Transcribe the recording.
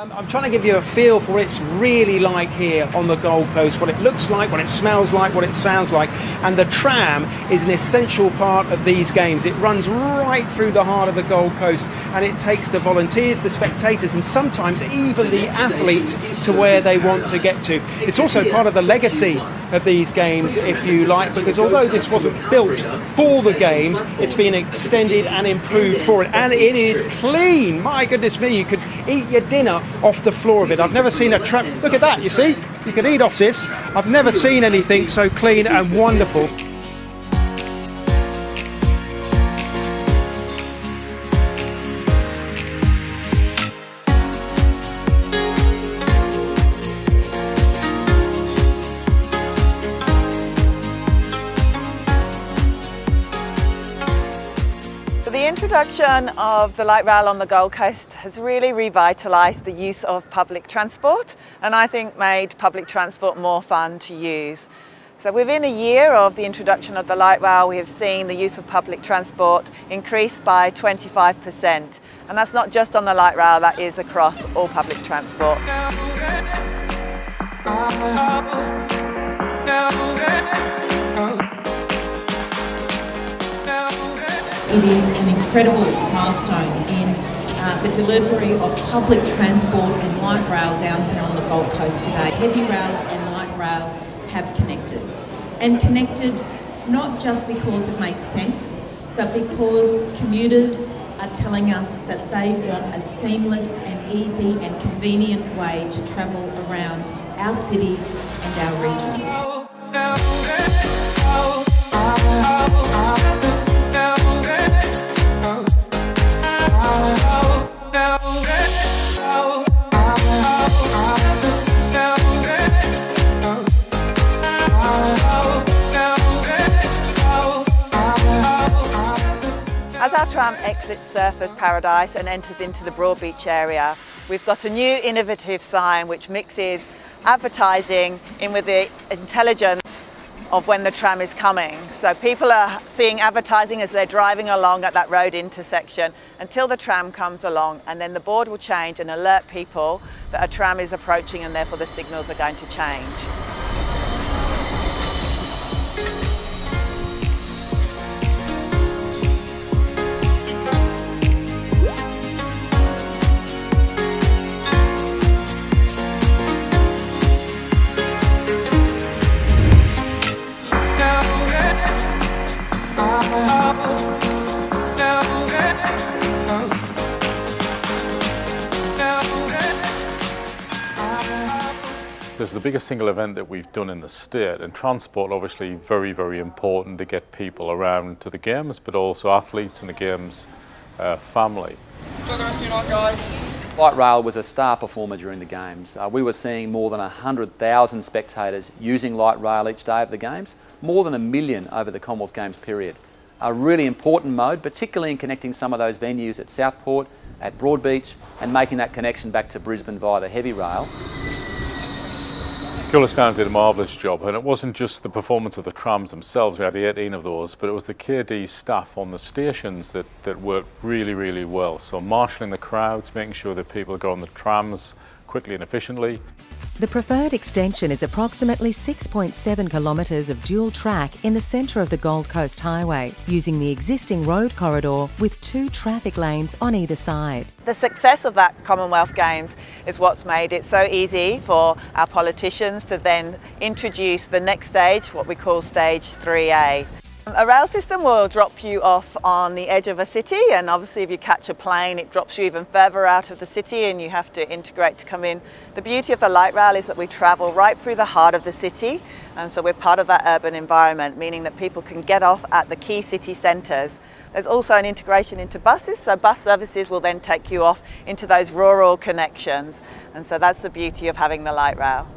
Um, I'm trying to give you a feel for what it's really like here on the Gold Coast, what it looks like, what it smells like, what it sounds like. And the tram is an essential part of these games. It runs right through the heart of the Gold Coast and it takes the volunteers, the spectators, and sometimes even the athletes to where they want to get to. It's also part of the legacy of these games, if you like, because although this wasn't built for the games, it's been extended and improved for it. And it is clean. My goodness me, you could eat your dinner off the floor of it. I've never seen a trap. Look at that, you see? You can eat off this. I've never seen anything so clean and wonderful. Introduction of the light rail on the Gold Coast has really revitalised the use of public transport and I think made public transport more fun to use. So within a year of the introduction of the light rail we have seen the use of public transport increase by 25% and that's not just on the light rail, that is across all public transport. It is incredible milestone in uh, the delivery of public transport and light rail down here on the Gold Coast today. Heavy rail and light rail have connected. And connected not just because it makes sense, but because commuters are telling us that they want a seamless and easy and convenient way to travel around our cities and our region. Our tram exits Surfers Paradise and enters into the Broadbeach area, we've got a new innovative sign which mixes advertising in with the intelligence of when the tram is coming. So people are seeing advertising as they're driving along at that road intersection until the tram comes along and then the board will change and alert people that a tram is approaching and therefore the signals are going to change. This is the biggest single event that we've done in the state and transport obviously very very important to get people around to the games but also athletes and the games uh, family. Enjoy the rest of your night guys. Light rail was a star performer during the games. Uh, we were seeing more than 100,000 spectators using light rail each day of the games, more than a million over the Commonwealth Games period. A really important mode, particularly in connecting some of those venues at Southport, at Broadbeach, and making that connection back to Brisbane via the heavy rail. Keolis Downer did a marvellous job and it wasn't just the performance of the trams themselves, we had 18 of those, but it was the KD staff on the stations that, that worked really, really well. So marshalling the crowds, making sure that people got on the trams quickly and efficiently. The preferred extension is approximately 6.7 kilometres of dual track in the centre of the Gold Coast Highway, using the existing road corridor with two traffic lanes on either side. The success of that Commonwealth Games is what's made it so easy for our politicians to then introduce the next stage, what we call stage 3A. A rail system will drop you off on the edge of a city and obviously if you catch a plane it drops you even further out of the city and you have to integrate to come in. The beauty of the light rail is that we travel right through the heart of the city and so we're part of that urban environment meaning that people can get off at the key city centres. There's also an integration into buses so bus services will then take you off into those rural connections and so that's the beauty of having the light rail.